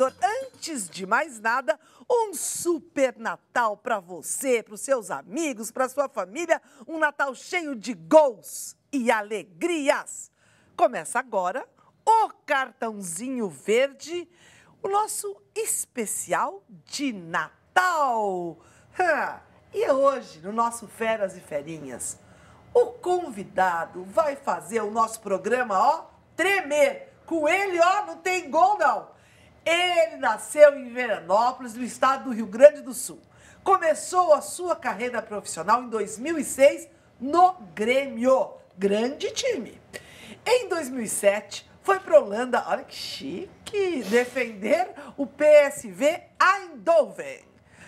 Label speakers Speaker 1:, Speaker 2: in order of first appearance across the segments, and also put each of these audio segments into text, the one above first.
Speaker 1: Antes de mais nada, um super Natal para você, para os seus amigos, para sua família, um Natal cheio de gols e alegrias. Começa agora o cartãozinho verde, o nosso especial de Natal. E hoje, no nosso Feras e Ferinhas, o convidado vai fazer o nosso programa, ó, tremer. Com ele, ó, não tem gol, não. Ele nasceu em Veranópolis, no estado do Rio Grande do Sul. Começou a sua carreira profissional em 2006 no Grêmio, grande time. Em 2007, foi para Holanda, olha que chique, defender o PSV Eindhoven.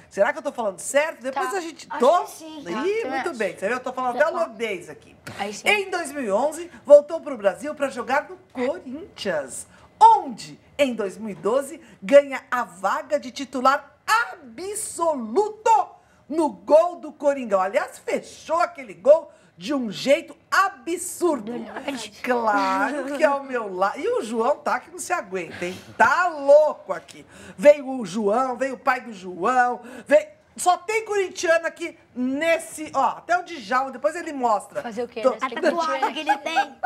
Speaker 1: Será que eu tô falando certo? Depois
Speaker 2: Tá.
Speaker 1: a gente...
Speaker 2: Acho
Speaker 1: Tô?
Speaker 2: que sim, tá.
Speaker 1: Ih, muito
Speaker 2: acho.
Speaker 1: bem. Você viu? Eu tô falando até holandês aqui. Em 2011, voltou para o Brasil para jogar no Corinthians, onde, em 2012, ganha a vaga de titular absoluto no gol do Coringão. Aliás, fechou aquele gol de um jeito absurdo. Claro que é o meu lado. E o João tá que não se aguenta, hein? Tá louco aqui. Veio o João, veio o pai do João, veio... Só tem corintiano aqui nesse... Ó, até o Djalma, depois ele mostra.
Speaker 2: Fazer o quê?
Speaker 1: Tô-
Speaker 2: né?
Speaker 3: A tatuagem que ele tem.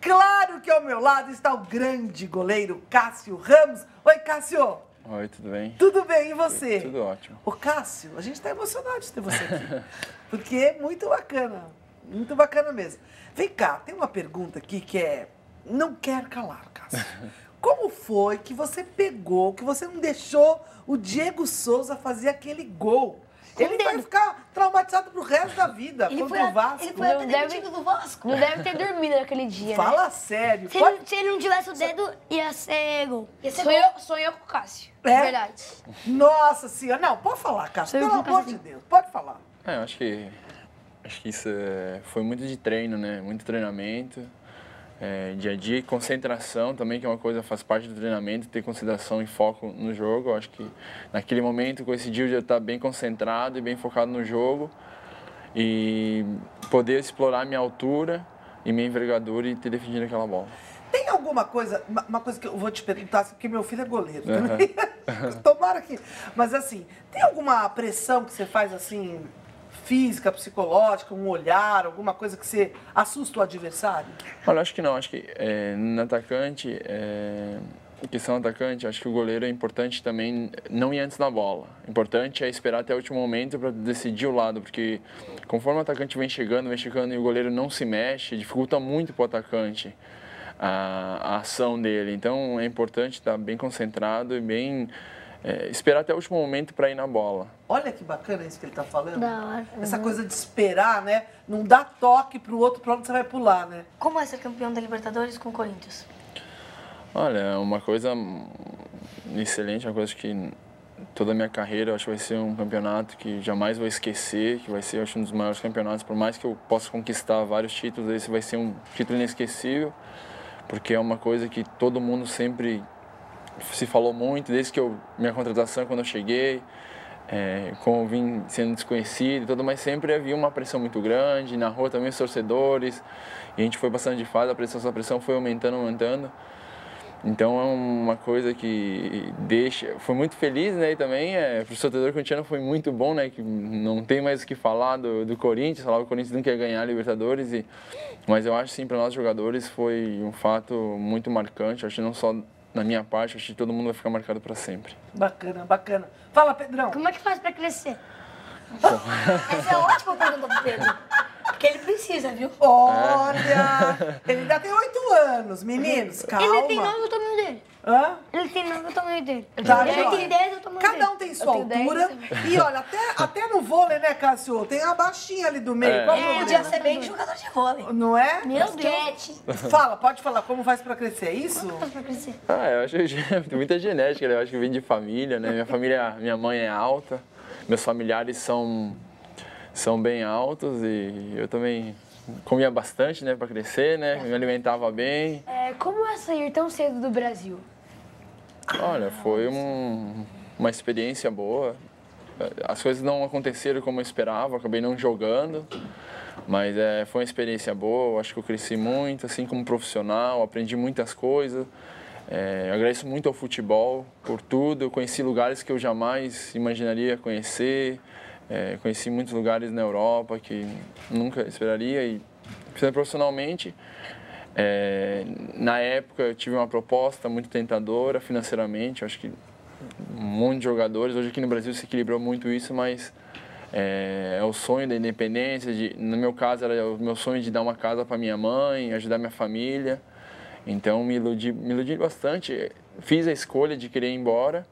Speaker 1: Claro que ao meu lado está o grande goleiro Cássio Ramos. Oi, Cássio.
Speaker 4: Oi, tudo bem?
Speaker 1: Tudo bem? E você?
Speaker 4: Tudo ótimo.
Speaker 1: Ô, Cássio, a gente está emocionado de ter você aqui. Porque é muito bacana. Muito bacana mesmo. Vem cá, tem uma pergunta aqui que é... Não quer calar, Cássio. Como foi que você pegou, que você não deixou o Diego Souza fazer aquele gol? Ele vai ficar traumatizado pro resto da vida
Speaker 3: Ele
Speaker 1: contra
Speaker 3: foi,
Speaker 1: o Vasco.
Speaker 3: ele foi
Speaker 2: Não
Speaker 3: até
Speaker 2: deve-
Speaker 3: demitido do Vasco.
Speaker 2: Não deve ter dormido naquele dia, né?
Speaker 1: Fala sério.
Speaker 3: Se
Speaker 1: Pode-
Speaker 3: ele, se ele não tivesse o dedo, ia ser gol. Ia ser gol.
Speaker 2: Sonhou, sonhou com o Cássio.
Speaker 1: É?
Speaker 2: Verdade.
Speaker 1: Nossa senhora. Não, pode falar, Cássio. Pelo amor de Deus. Pode falar.
Speaker 4: É, eu acho que acho que isso é, foi muito de treino, né? Muito treinamento, é, dia a dia, e concentração também, que é uma coisa faz parte do treinamento, ter concentração e foco no jogo. Eu acho que naquele momento coincidiu de eu estar bem concentrado e bem focado no jogo e poder explorar minha altura e minha envergadura e ter defendido aquela bola.
Speaker 1: Tem alguma coisa, uma coisa que eu vou te perguntar, porque meu filho é goleiro também. Tomara que. Mas assim, tem alguma pressão que você faz assim, física, psicológica, um olhar, alguma coisa que você assusta o adversário?
Speaker 4: Olha, acho que não. Acho que é, no atacante, é, questão atacante, acho que o goleiro é importante também não ir antes da bola. Importante é esperar até o último momento para decidir o lado, porque conforme o atacante vem chegando, vem chegando e o goleiro não se mexe, dificulta muito para o atacante a, a ação dele. Então é importante estar bem concentrado e bem é, esperar até o último momento para ir na bola.
Speaker 1: Olha que bacana isso que ele tá falando.
Speaker 3: Da hora.
Speaker 1: Essa coisa de esperar, né? Não dá toque pro outro pra onde você vai pular, né?
Speaker 3: Como é ser campeão da Libertadores com o Corinthians?
Speaker 4: Olha, é uma coisa excelente, uma coisa que toda a minha carreira eu acho que vai ser um campeonato que jamais vou esquecer, que vai ser acho, um dos maiores campeonatos, por mais que eu possa conquistar vários títulos, esse vai ser um título inesquecível, porque é uma coisa que todo mundo sempre se falou muito, desde que eu, minha contratação quando eu cheguei, é, como vim sendo desconhecido e tudo, mas sempre havia uma pressão muito grande, na rua também os torcedores, e a gente foi passando de fase, a pressão, a pressão foi aumentando, aumentando, então é uma coisa que deixa. Foi muito feliz, né? E também é, para o torcedor corintiano foi muito bom, né? Que não tem mais o que falar do, do Corinthians, falava que o Corinthians não quer ganhar a Libertadores. E, mas eu acho sim, para nós jogadores foi um fato muito marcante. Acho que não só na minha parte, acho que todo mundo vai ficar marcado para sempre.
Speaker 1: Bacana, bacana. Fala, Pedrão.
Speaker 3: Como é que faz pra crescer? Essa é ótima pergunta pro Pedro. Porque ele precisa, viu?
Speaker 1: Olha! Ele ainda tem oito anos, meninos. Calma.
Speaker 3: Ele tem nove o tamanho dele.
Speaker 1: Hã?
Speaker 3: Ele tem nove o tamanho dele.
Speaker 1: Tá,
Speaker 3: ele tem dez o.
Speaker 1: Cada um tem sua altura. E olha, até, até no vôlei, né, Cássio? Tem a baixinha ali do meio.
Speaker 4: É.
Speaker 1: Qual
Speaker 3: É, podia ser bem jogador de vôlei.
Speaker 1: Não é?
Speaker 3: Meu Basquete.
Speaker 1: Fala, pode falar. Como faz pra crescer? É isso?
Speaker 3: Como faz pra crescer?
Speaker 4: Ah, eu acho que tem muita genética, né? Eu acho que vem de família, né? Minha família, minha mãe é alta, meus familiares são, são bem altos e eu também comia bastante, né, para crescer, né? Me alimentava bem.
Speaker 2: É, como é sair tão cedo do Brasil?
Speaker 4: Olha, foi um- uma experiência boa. As coisas não aconteceram como eu esperava, acabei não jogando, mas é, foi uma experiência boa. Acho que eu cresci muito, assim como profissional, aprendi muitas coisas. É, agradeço muito ao futebol por tudo. Eu conheci lugares que eu jamais imaginaria conhecer. É, conheci muitos lugares na Europa que nunca esperaria e profissionalmente. É, na época eu tive uma proposta muito tentadora financeiramente. Acho que um monte de jogadores hoje aqui no Brasil se equilibrou muito isso, mas é, é, o sonho da independência. De, no meu caso, era o meu sonho de dar uma casa para minha mãe, ajudar minha família. Então, me iludi, me iludi bastante. Fiz a escolha de querer ir embora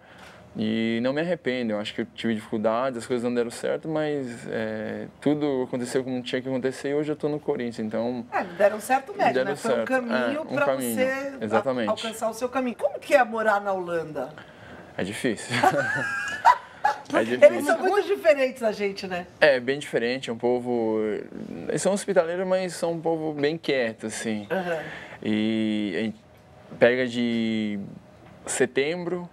Speaker 4: e não me arrependo. Eu acho que eu tive dificuldades, as coisas não deram certo, mas é, tudo aconteceu como tinha que acontecer e hoje eu estou no Corinthians. Então,
Speaker 1: é, deram certo mesmo,
Speaker 4: deram
Speaker 1: né? Foi
Speaker 4: certo.
Speaker 1: um caminho
Speaker 4: é, um
Speaker 1: para você
Speaker 4: Exatamente.
Speaker 1: alcançar o seu caminho. Como que é morar na Holanda?
Speaker 4: É difícil. é
Speaker 1: Eles
Speaker 4: difícil.
Speaker 1: são muito diferentes da gente, né?
Speaker 4: É, bem diferente. É um povo. Eles são hospitaleiros, mas são um povo bem quieto, assim.
Speaker 1: Aham.
Speaker 4: E a gente pega de setembro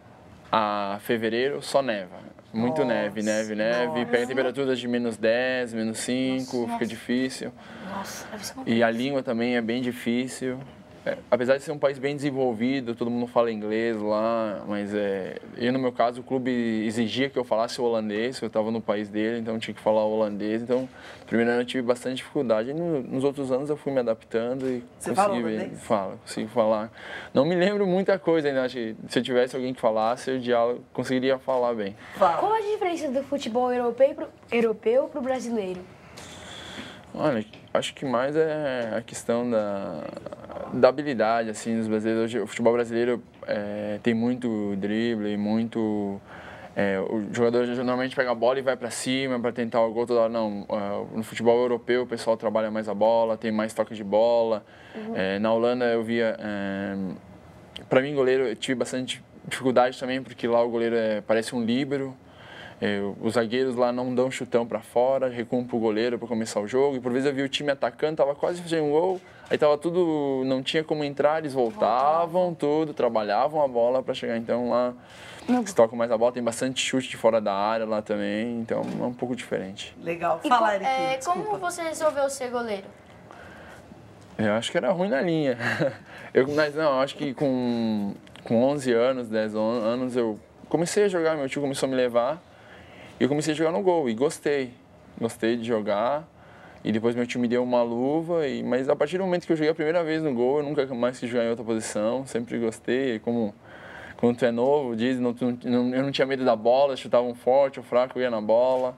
Speaker 4: a fevereiro, só neva. Muito
Speaker 1: Nossa,
Speaker 4: neve, neve, neve. Pega temperaturas de menos 10, menos 5, fica difícil.
Speaker 3: Nossa, deve ser uma
Speaker 4: E a língua também é bem difícil. É, apesar de ser um país bem desenvolvido, todo mundo fala inglês lá, mas é, eu, no meu caso, o clube exigia que eu falasse holandês, eu estava no país dele, então eu tinha que falar holandês. Então, no primeiro ano eu tive bastante dificuldade, e no- nos outros anos eu fui me adaptando e
Speaker 1: Você
Speaker 4: consegui
Speaker 1: fala
Speaker 4: ver-
Speaker 1: holandês?
Speaker 4: Falo, consigo falar. Não me lembro muita coisa ainda, acho que se eu tivesse alguém que falasse, eu diálogo, conseguiria falar bem.
Speaker 1: Fala.
Speaker 2: Qual a diferença do futebol europeu europeu pro brasileiro?
Speaker 4: Olha, acho que mais é a questão da, da habilidade, assim, dos brasileiros. Hoje, o futebol brasileiro é, tem muito drible, muito... é, o jogador normalmente pega a bola e vai para cima para tentar o gol toda hora. Não, ah, no futebol europeu o pessoal trabalha mais a bola, tem mais toque de bola. É, na Holanda eu via... para mim, goleiro, eu tive bastante dificuldade também, porque lá o goleiro é, parece um líbero. É, os zagueiros lá não dão chutão para fora, recuam pro goleiro para começar o jogo. E por vezes eu vi o time atacando, tava quase fazendo um gol, aí tava tudo, não tinha como entrar, eles voltavam, tudo, trabalhavam a bola para chegar. Então lá eles tocam mais a bola, tem bastante chute de fora da área lá também, então é um pouco diferente.
Speaker 1: Legal.
Speaker 3: E
Speaker 1: Fala,
Speaker 3: co-
Speaker 1: Eric.
Speaker 3: é, como você resolveu ser goleiro?
Speaker 4: Eu acho que era ruim na linha. Eu, mas não, acho que com, com 11 anos, 10 on- anos, eu comecei a jogar, meu tio começou a me levar e eu comecei a jogar no gol e gostei. Gostei de jogar e depois meu tio me deu uma luva, e, mas a partir do momento que eu joguei a primeira vez no gol, eu nunca mais quis jogar em outra posição, sempre gostei. Como quando tu é novo, diz, não, tu não- eu não tinha medo da bola, chutavam forte ou fraco, eu ia na bola,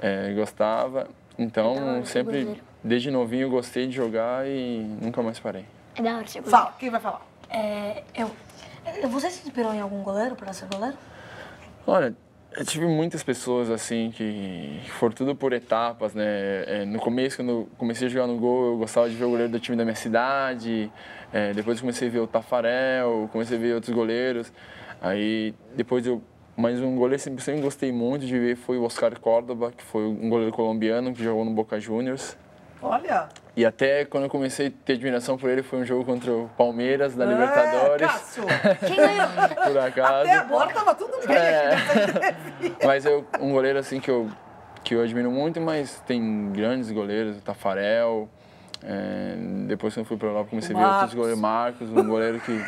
Speaker 4: é, gostava. Então,
Speaker 3: É
Speaker 4: sempre,
Speaker 3: goleiro.
Speaker 4: desde novinho, eu gostei de jogar e nunca mais parei.
Speaker 3: É da hora ser goleiro.
Speaker 1: Fala, quem vai falar?
Speaker 3: É, eu. Você se inspirou em algum goleiro para ser goleiro?
Speaker 4: Olha, eu tive muitas pessoas assim que foram tudo por etapas, né? É, no começo, quando comecei a jogar no gol, eu gostava de ver o goleiro do time da minha cidade. É, depois comecei a ver o Tafarel, comecei a ver outros goleiros. Aí depois eu mas um goleiro que sempre gostei muito de ver foi o Oscar Córdoba, que foi um goleiro colombiano que jogou no Boca Juniors.
Speaker 1: Olha.
Speaker 4: E até quando eu comecei a ter admiração por ele, foi um jogo contra o Palmeiras da
Speaker 1: É,
Speaker 4: Libertadores,
Speaker 1: Cássio,
Speaker 3: Quem ganhou?
Speaker 4: por acaso.
Speaker 1: até agora tava tudo bem
Speaker 4: É. Mas eu, um goleiro assim que eu, que eu admiro muito, mas tem grandes goleiros, o Tafarel. é, depois que eu fui para Europa, comecei a ver outros goleiros. Marcos, um goleiro que,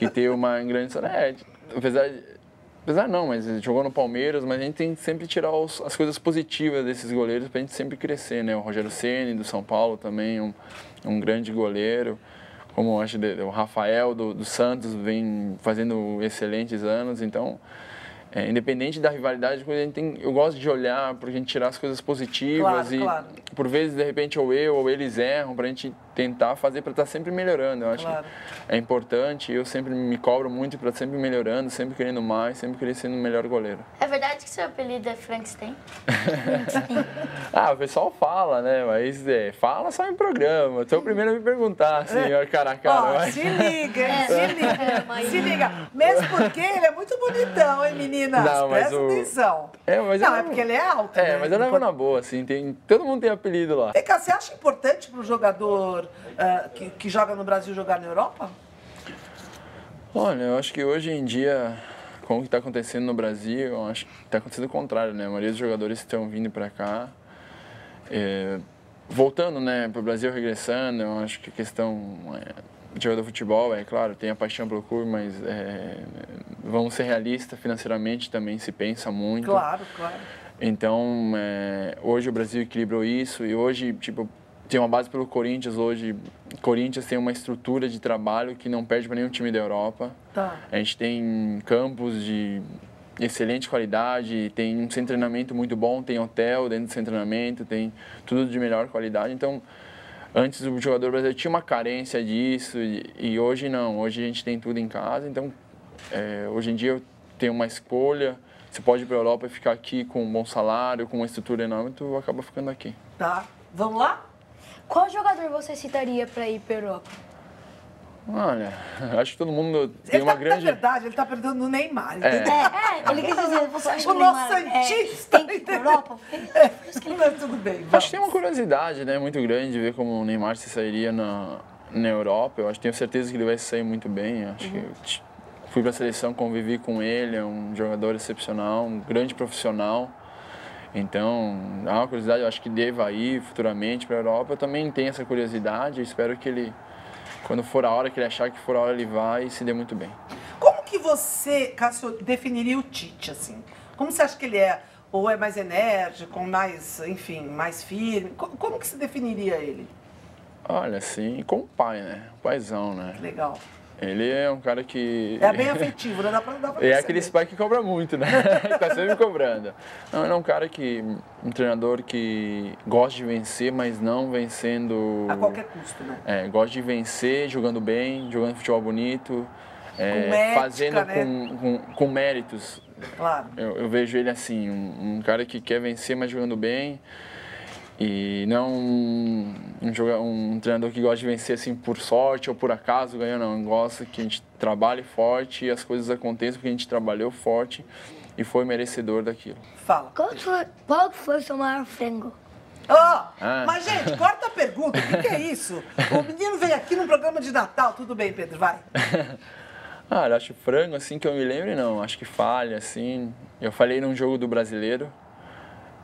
Speaker 4: que tem uma grande história. É, apesar, de- apesar não, mas ele jogou no Palmeiras, mas a gente tem que sempre tirar os- as coisas positivas desses goleiros para a gente sempre crescer, né? O Rogério Ceni do São Paulo também, um, um grande goleiro. Como acho o Rafael do, do Santos vem fazendo excelentes anos, então é, independente da rivalidade, a gente tem, eu gosto de olhar para a gente tirar as coisas positivas
Speaker 1: Claro,
Speaker 4: e
Speaker 1: claro.
Speaker 4: por vezes de repente ou eu ou eles erram para a gente tentar fazer para estar sempre melhorando. Eu acho
Speaker 1: Claro.
Speaker 4: que é importante. Eu sempre me cobro muito para sempre melhorando, sempre querendo mais, sempre querendo ser o melhor goleiro.
Speaker 3: É verdade que seu apelido é Frankenstein?
Speaker 4: Ah, o pessoal fala, né? Mas é, fala só em programa. Tu é o primeiro a me perguntar, assim, ó, cara a cara.
Speaker 1: Ó,
Speaker 4: mas-
Speaker 1: se liga, hein? Se
Speaker 3: É,
Speaker 1: liga.
Speaker 3: mas-
Speaker 1: Se liga. Mesmo porque ele é muito bonitão, hein, meninas?
Speaker 4: Não, mas
Speaker 1: Presta
Speaker 4: o-
Speaker 1: atenção.
Speaker 4: É, mas
Speaker 1: Não,
Speaker 4: eu-
Speaker 1: é porque ele é alto,
Speaker 4: É,
Speaker 1: né?
Speaker 4: mas eu levo na boa, assim. Tem, todo mundo tem apelido lá.
Speaker 1: Vem cá, você acha importante para o jogador ah, que, que joga no Brasil jogar na Europa?
Speaker 4: Olha, eu acho que hoje em dia, com o que está acontecendo no Brasil, eu acho que está acontecendo o contrário, né? A maioria dos jogadores estão vindo para cá. é, voltando, né, para o Brasil regressando, eu acho que a questão é, jogador de futebol, é claro, tem a paixão pelo clube, mas é, vamos ser realistas, financeiramente também se pensa muito.
Speaker 1: Claro, claro.
Speaker 4: Então, é, hoje o Brasil equilibrou isso e hoje, tipo, tem uma base pelo Corinthians hoje. Corinthians tem uma estrutura de trabalho que não perde para nenhum time da Europa.
Speaker 1: Tá.
Speaker 4: A gente tem campos de excelente qualidade, tem um centro de treinamento muito bom, tem hotel dentro do centro de treinamento, tem tudo de melhor qualidade. Então, antes o jogador brasileiro tinha uma carência disso e, e hoje não. Hoje a gente tem tudo em casa. Então, é, hoje em dia eu tenho uma escolha. Você pode ir para a Europa e ficar aqui com um bom salário, com uma estrutura enorme, tu acaba ficando aqui.
Speaker 1: Tá. Vamos lá?
Speaker 2: Qual jogador você citaria pra ir pra Europa?
Speaker 4: Olha, acho que todo mundo tem
Speaker 1: Ele
Speaker 4: uma
Speaker 1: tá,
Speaker 4: grande.
Speaker 1: Na verdade, ele tá perguntando no Neymar,
Speaker 4: É.
Speaker 1: entendeu?
Speaker 3: É, ele quis dizer, você acha
Speaker 1: O
Speaker 3: que
Speaker 1: nosso
Speaker 3: Neymar é-
Speaker 1: Santista,
Speaker 3: tem que pra
Speaker 1: entendeu?
Speaker 3: Europa?
Speaker 1: É, mas tudo bem.
Speaker 4: Acho
Speaker 1: Vamos.
Speaker 4: que tem uma curiosidade, né, muito grande de ver como o Neymar se sairia na, na Europa. Eu acho tenho certeza que ele vai se sair muito bem. Acho que eu t- fui para a seleção, convivi com ele, é um jogador excepcional, um grande profissional. Então, há uma curiosidade, eu acho que deva ir futuramente para a Europa. Eu também tenho essa curiosidade, espero que ele, quando for a hora que ele achar que for a hora, ele vai e se dê muito bem.
Speaker 1: Como que você, Cássio, definiria o Tite, assim? Como você acha que ele é? Ou é mais enérgico, mais, enfim, mais firme? Co- Como que você definiria ele?
Speaker 4: Olha, assim, como pai, né? Paizão, né?
Speaker 1: Legal.
Speaker 4: Ele é um cara que...
Speaker 1: É bem afetivo, né? Dá pra, dá pra
Speaker 4: É aquele pai que cobra muito, né? tá sempre cobrando. Não, ele é um cara que. Um treinador que gosta de vencer, mas não vencendo.
Speaker 1: A qualquer custo, né?
Speaker 4: É, gosta de vencer jogando bem, jogando futebol bonito, é,
Speaker 1: Com
Speaker 4: fazendo
Speaker 1: né?
Speaker 4: com, com, com méritos.
Speaker 1: Claro.
Speaker 4: Eu, eu vejo ele assim, um, um cara que quer vencer, mas jogando bem. E não um, um, um treinador que gosta de vencer assim por sorte ou por acaso ganhar, não. Gosta que a gente trabalhe forte e as coisas aconteçam porque a gente trabalhou forte e foi merecedor daquilo.
Speaker 1: Fala.
Speaker 2: Qual foi, qual foi o seu maior frango?
Speaker 1: Ó,
Speaker 4: Ah.
Speaker 1: mas gente, corta a pergunta. O que, que é isso? O menino veio aqui num programa de Natal. Tudo bem, Pedro, vai.
Speaker 4: Ah, eu acho frango assim que eu me lembre, não. Acho que falha, assim. Eu falei num jogo do brasileiro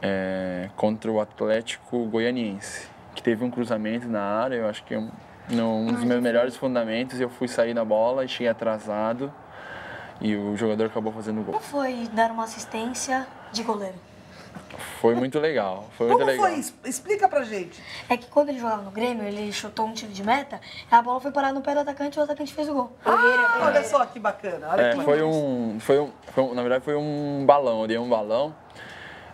Speaker 4: é, contra o Atlético Goianiense, que teve um cruzamento na área. Eu acho que um, no- um dos meus melhores fundamentos eu fui sair na bola e cheguei atrasado e o jogador acabou fazendo gol.
Speaker 3: Como foi dar uma assistência de goleiro?
Speaker 4: Foi muito legal. Foi muito
Speaker 1: Como
Speaker 4: legal.
Speaker 1: foi isso? Explica pra gente.
Speaker 3: É que quando ele jogava no Grêmio, ele chutou um tiro de meta, a bola foi parar no pé do atacante e o atacante fez o gol.
Speaker 1: Ah, olha só que bacana. Olha
Speaker 4: É,
Speaker 1: que
Speaker 4: foi um, foi um, foi um- na verdade foi um balão, eu dei um balão.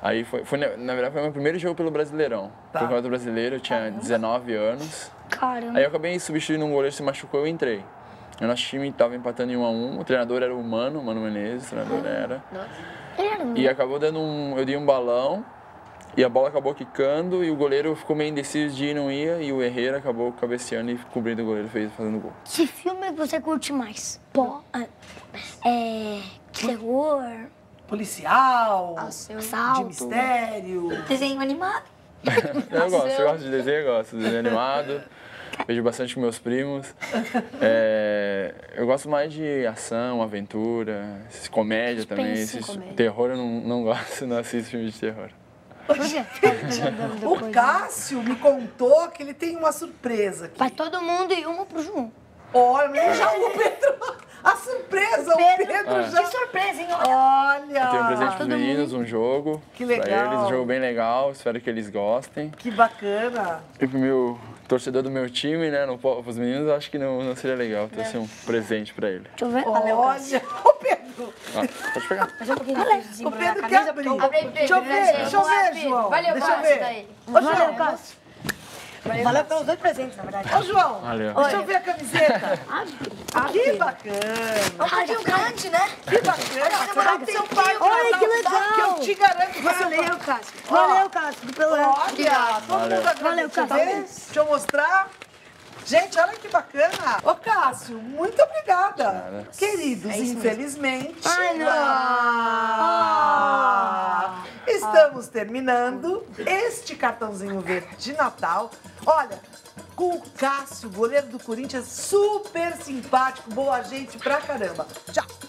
Speaker 4: Aí foi, foi na verdade foi meu primeiro jogo pelo Brasileirão.
Speaker 1: Tá.
Speaker 4: Foi Campeonato Brasileiro, eu tinha 19 anos.
Speaker 2: Caramba.
Speaker 4: Aí eu acabei substituindo um goleiro que se machucou, eu entrei. O nosso time estava empatando em 1 a 1, o treinador era o Mano, o Mano Menezes, o treinador era. E acabou dando um, eu dei um balão e a bola acabou quicando e o goleiro ficou meio indeciso de ir não ia e o Herrera acabou cabeceando e cobrindo o goleiro, fez fazendo gol.
Speaker 2: Que filme você curte mais? Pó, é, é, terror,
Speaker 1: Policial, de
Speaker 2: assalto.
Speaker 1: mistério.
Speaker 3: Desenho animado.
Speaker 4: Eu gosto, eu gosto de desenho, eu gosto de desenho animado. Vejo bastante com meus primos. É, eu gosto mais de ação, aventura, comédia também. Esses,
Speaker 2: comédia.
Speaker 4: terror eu não, não gosto, não assisto filme de terror.
Speaker 1: O Cássio me contou que ele tem uma surpresa aqui.
Speaker 2: Pra todo mundo e uma pro João.
Speaker 1: Olha, mas já o Pedro. A surpresa, o Pedro
Speaker 4: É.
Speaker 1: já.
Speaker 3: Que surpresa, hein? Olha.
Speaker 1: Olha.
Speaker 4: Eu tenho um presente pros
Speaker 2: todo
Speaker 4: meninos, um jogo.
Speaker 1: Que
Speaker 4: Pra
Speaker 1: legal.
Speaker 4: eles, um jogo bem legal, espero que eles gostem.
Speaker 1: Que bacana.
Speaker 4: E pro meu torcedor do meu time, né? Não, po- pros meninos, eu acho que não, não seria legal trouxe um presente pra ele.
Speaker 2: Deixa eu ver.
Speaker 1: Olha, o Pedro.
Speaker 4: Ah, pode pegar.
Speaker 3: Mas um pouquinho de desenho
Speaker 1: O Pedro quer abrir. Deixa eu ver, deixa eu ver, João.
Speaker 2: Valeu,
Speaker 1: Deixa eu ver. Ô, João.
Speaker 2: Cássio.
Speaker 3: Valeu pelos dois presentes, na verdade.
Speaker 1: Ô, João.
Speaker 4: Valeu.
Speaker 1: Deixa eu ver a camiseta. Que bacana.
Speaker 3: É um pouquinho grande, né?
Speaker 1: Que bacana. Você tem seu pai
Speaker 2: Olha, que legal.
Speaker 1: Que eu te garanto que você
Speaker 2: Valeu, Cássio. Valeu, Cássio. do Pelé.
Speaker 1: Olha, todo
Speaker 4: Valeu.
Speaker 1: mundo agradeceu.
Speaker 2: Valeu, Cássio.
Speaker 1: Deixa eu mostrar. Gente, olha que bacana. Ô, Cássio, muito obrigada.
Speaker 4: Nada.
Speaker 1: Queridos, infelizmente.
Speaker 2: Ai, não.
Speaker 1: Ah, estamos terminando este cartãozinho verde de Natal. Olha, com o Cássio, goleiro do Corinthians, super simpático, boa gente pra caramba. Tchau.